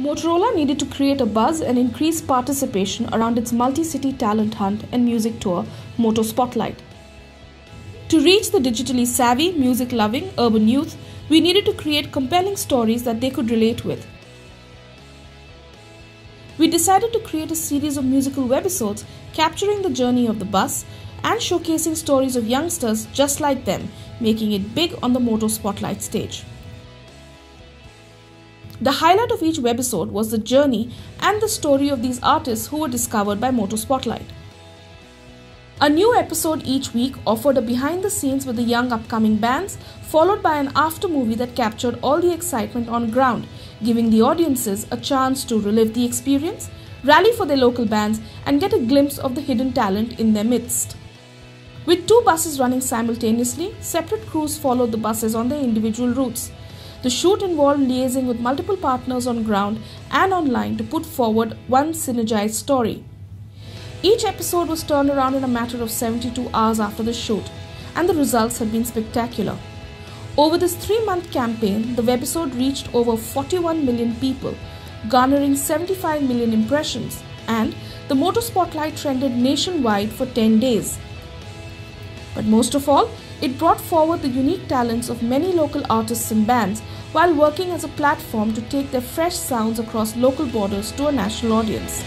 Motorola needed to create a buzz and increase participation around its multi city talent hunt and music tour, Moto Spotlight. To reach the digitally savvy, music loving urban youth, we needed to create compelling stories that they could relate with. We decided to create a series of musical webisodes capturing the journey of the bus and showcasing stories of youngsters just like them, making it big on the Moto Spotlight stage. The highlight of each webisode was the journey and the story of these artists who were discovered by Moto Spotlight. A new episode each week offered a behind the scenes with the young upcoming bands, followed by an after movie that captured all the excitement on ground, giving the audiences a chance to relive the experience, rally for their local bands, and get a glimpse of the hidden talent in their midst. With two buses running simultaneously, separate crews followed the buses on their individual routes. The shoot involved liaising with multiple partners on ground and online to put forward one synergized story. Each episode was turned around in a matter of 72 hours after the shoot, and the results have been spectacular. Over this three month campaign, the webisode reached over 41 million people, garnering 75 million impressions, and the Moto Spotlight trended nationwide for 10 days. But most of all, it brought forward the unique talents of many local artists and bands while working as a platform to take their fresh sounds across local borders to a national audience.